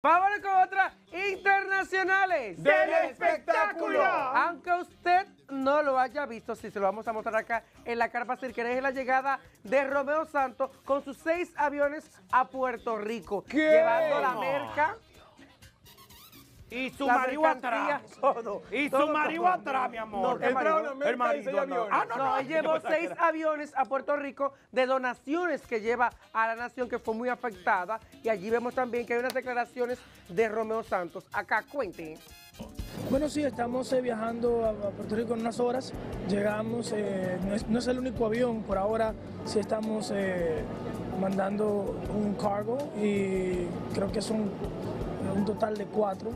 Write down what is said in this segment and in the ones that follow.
Vámonos con otras internacionales del espectáculo. Aunque usted no lo haya visto, si se lo vamos a mostrar acá en la carpa cirquera, es la llegada de Romeo Santos con sus seis aviones a Puerto Rico, ¿Qué? llevando la merca. Y su mercancía, atrás. todo, Y todo, su marido todo. atrás, mi amor. No, El y marido, no. aviones. Ah, no, No, no. él llevó seis aviones a Puerto Rico de donaciones que lleva a la nación que fue muy afectada. Y allí vemos también que hay unas declaraciones de Romeo Santos. Acá, cuenten. Bueno, sí, estamos eh, viajando a, a Puerto Rico en unas horas. Llegamos, eh, no, es, no es el único avión, por ahora sí estamos eh, mandando un cargo y creo que son un total de cuatro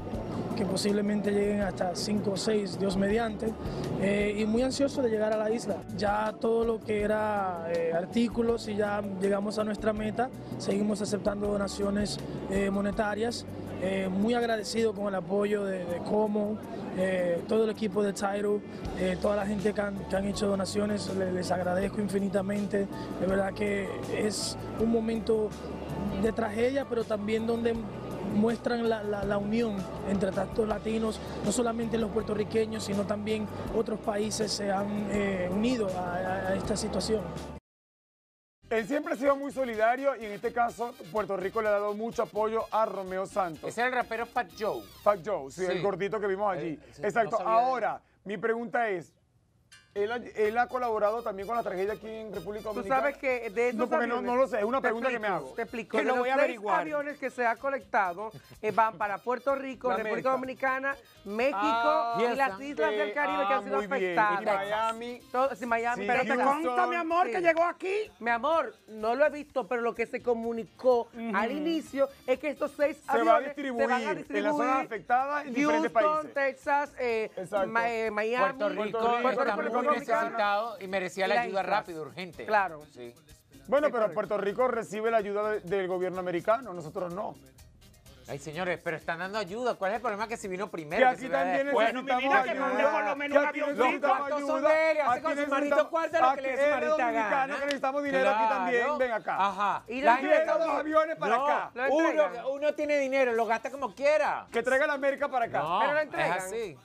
que posiblemente lleguen hasta cinco o seis, Dios mediante, eh, y muy ansioso de llegar a la isla. Ya todo lo que era eh, artículos y ya llegamos a nuestra meta, seguimos aceptando donaciones eh, monetarias. Eh, muy agradecido con el apoyo de, de Como, eh, todo el equipo de Tyro, eh, toda la gente que han, que han hecho donaciones, le- les agradezco infinitamente. De verdad que es un momento de tragedia, pero también donde muestran la, la- la unión entre tantos latinos, no solamente los puertorriqueños, sino también otros países se han eh, unido a- esta situación. Él siempre ha sido muy solidario y en este caso Puerto Rico le ha dado mucho apoyo a Romeo Santos. Ese es el rapero Fat Joe. Fat Joe, sí, Sí. el gordito que vimos allí. Eh, sí, Exacto. no sabía de Ahora, mi pregunta es, ¿él ha, él ha colaborado también con la tragedia aquí en República Tú Dominicana? sabes que de esos No, porque no- aviones- no lo sé, es una pregunta que me hago. Te explico. Que lo los voy a seis averiguar. aviones que se ha colectado eh, van para Puerto Rico, La República. Dominicana, México Ah, y las islas del Caribe que Ah, han sido muy bien. afectadas. Miami. Todo- sí, Miami. Sí, pero te consta, mi amor, que llegó aquí. Mi amor, no lo he visto, pero lo que se comunicó al inicio es que estos seis Se va a aviones distribuir se van a en distribuir las zonas afectadas en diferentes países. Texas, eh. Ma- eh, Miami, Puerto Rico, Puerto Rico, Dominicana. necesitado y merecía la ayuda rápida, urgente. Claro. Sí. Bueno, pero. Puerto Rico recibe la ayuda de- del gobierno americano, nosotros no. Ay, señores, pero están dando ayuda. ¿Cuál es el problema que si vino primero? Que aquí también? Bueno, mi vida, que mande por lo menos un aquí avioncito. ¿Cuántos son de él? Hace con su marito cuarto lo que le dé su marita gana. que necesitamos dinero aquí también, ven acá. Ajá. Y La gente aviones para no, acá. Uno, uno tiene dinero, lo gasta como quiera. Que traiga la América para acá. No, Pero lo es entregan. así.